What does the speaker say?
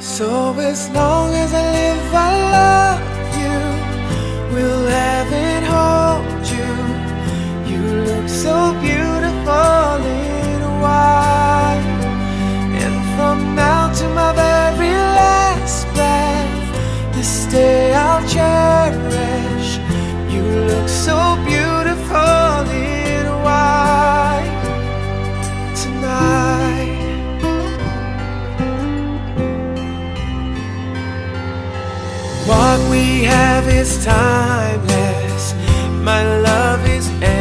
So as long as I live, I love you. Will heaven hold you? You look so beautiful in white. And from now to my very last breath, this day I'll cherish. What we have is timeless. My love is endless.